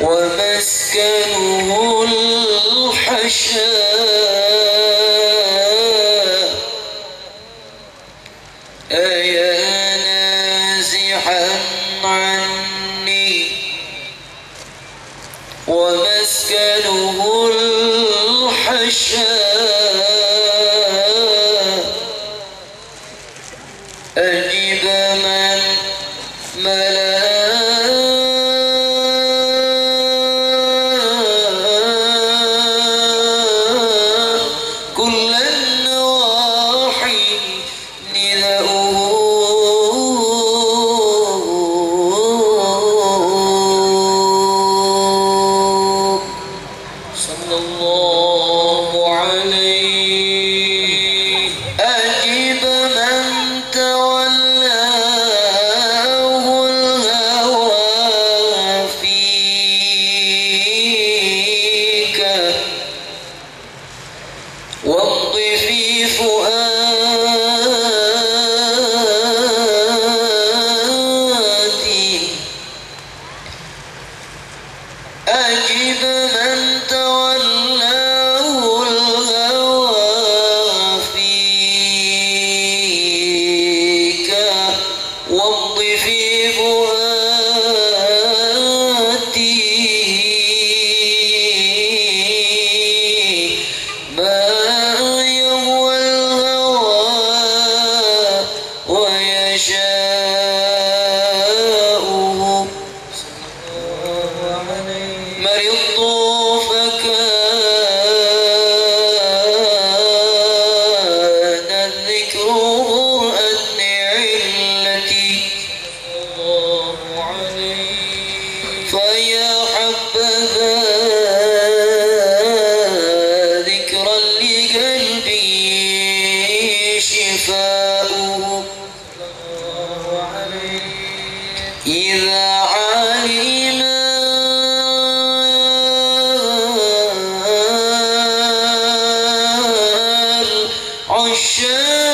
ومسكنه الحشاء for ocean.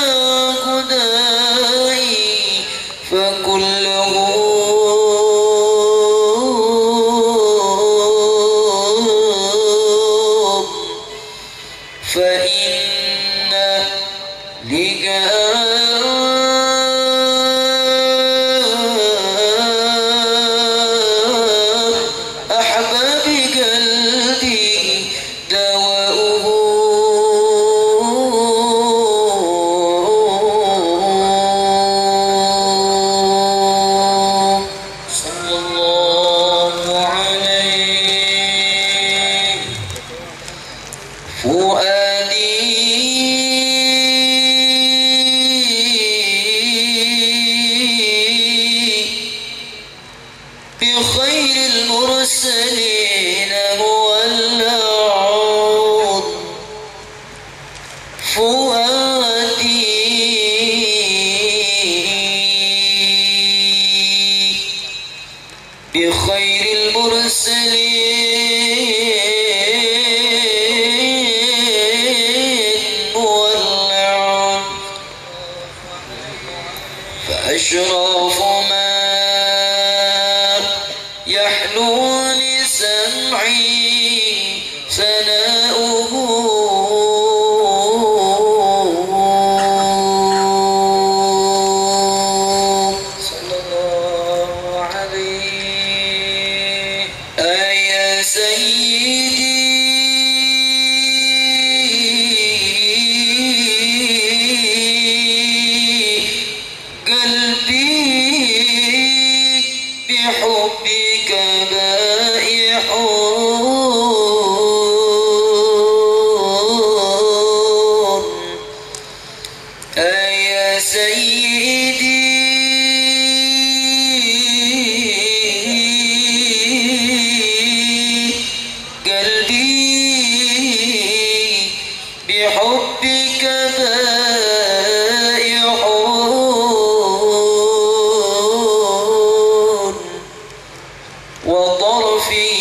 وطرفي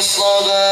الصباح